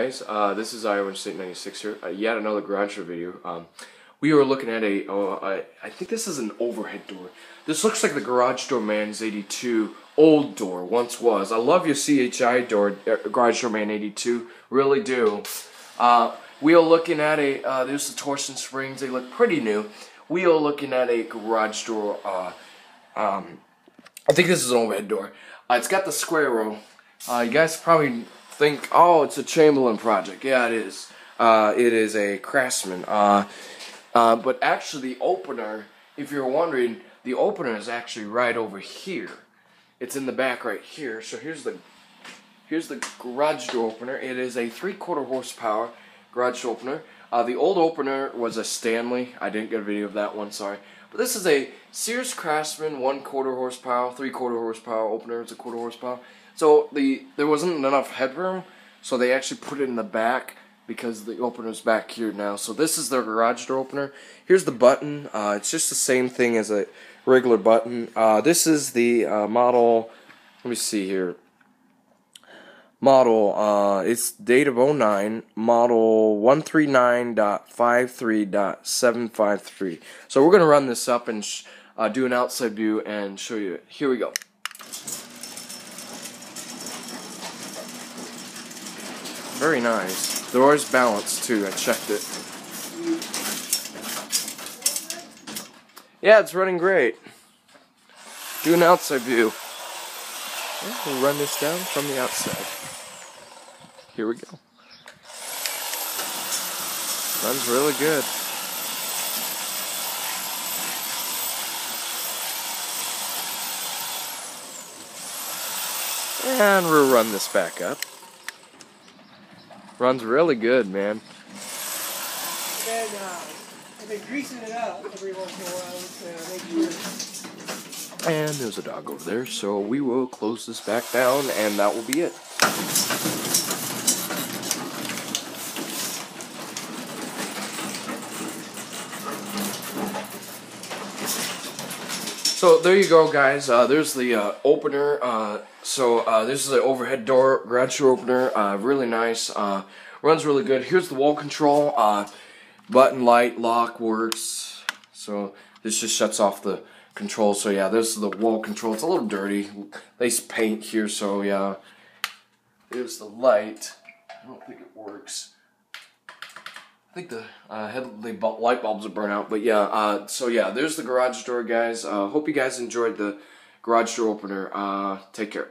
guys, uh, this is Iowa State 96 here, uh, yet another garage door video. Um, we were looking at a, oh, I, I think this is an overhead door. This looks like the Garage Door Man's 82 old door, once was. I love your CHI door, uh, Garage Door Man 82, really do. Uh, we are looking at a, uh, there's the torsion springs, they look pretty new. We are looking at a garage door, uh, um, I think this is an overhead door. It's got the square row. You guys probably think, oh, it's a Chamberlain project. Yeah, it is. Uh, it is a Craftsman. Uh, uh, but actually, the opener, if you're wondering, the opener is actually right over here. It's in the back right here. So here's the here's the garage door opener. It is a three-quarter horsepower garage door opener. Uh, the old opener was a Stanley. I didn't get a video of that one, sorry. But this is a Sears Craftsman one-quarter horsepower, three-quarter horsepower opener. It's a quarter horsepower. So the there wasn't enough headroom, so they actually put it in the back because the opener's back here now. So this is their garage door opener. Here's the button. Uh, it's just the same thing as a regular button. Uh, this is the uh, model. Let me see here. Model. Uh, it's date of 09. Model 139.53.753. So we're gonna run this up and uh, do an outside view and show you it. Here we go. Very nice. The door's balanced too, I checked it. Yeah, it's running great. Do an outside view. We'll run this down from the outside. Here we go. Runs really good. And we'll run this back up. Runs really good, man. And uh, I've been greasing it up every once in a while. And there's a dog over there, so we will close this back down, and that will be it. So there you go, guys. Uh, there's the uh, opener. Uh, so uh, this is an overhead door, garage door opener. Uh, really nice. Uh, runs really good. Here's the wall control. button light lock works. So this just shuts off the control. So yeah, this is the wall control. It's a little dirty. Nice paint here. So yeah, there's the light. I don't think it works. I think the uh, head the light bulbs are burnt out, but yeah. Uh, so yeah, there's the garage door, guys. Uh, hope you guys enjoyed the garage door opener. Uh, take care.